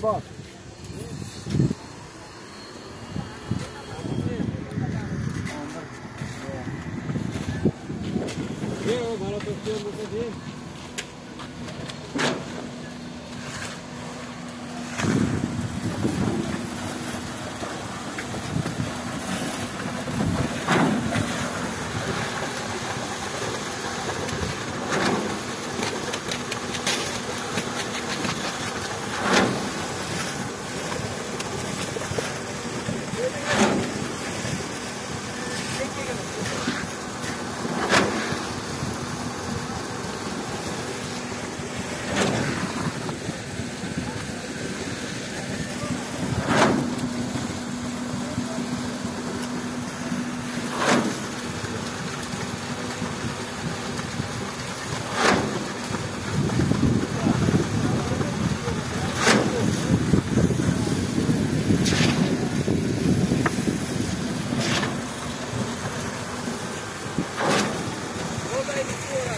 Bad. Yeah, I'll put you on the